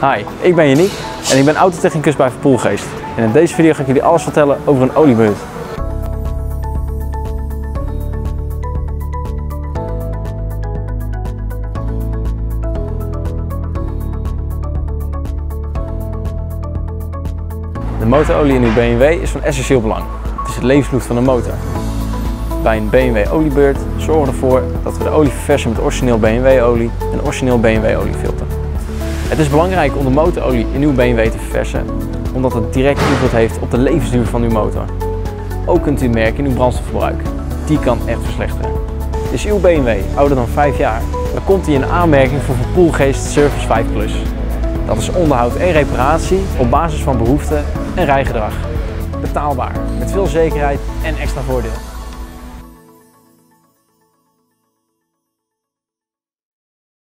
Hi, ik ben Janiek en ik ben autotechnicus bij Verpoelgeest. En in deze video ga ik jullie alles vertellen over een oliebeurt. De motorolie in uw BMW is van essentieel belang. Het is het levensbloed van de motor. Bij een BMW oliebeurt zorgen we ervoor dat we de olie verversen met origineel BMW olie en origineel BMW oliefilter. Het is belangrijk om de motorolie in uw BMW te verversen, omdat het direct invloed heeft op de levensduur van uw motor. Ook kunt u merken in uw brandstofverbruik. Die kan echt verslechteren. Is uw BMW ouder dan 5 jaar, dan komt hij in aanmerking voor Verpoolgeest Service 5 Plus. Dat is onderhoud en reparatie op basis van behoeften en rijgedrag. Betaalbaar, met veel zekerheid en extra voordeel.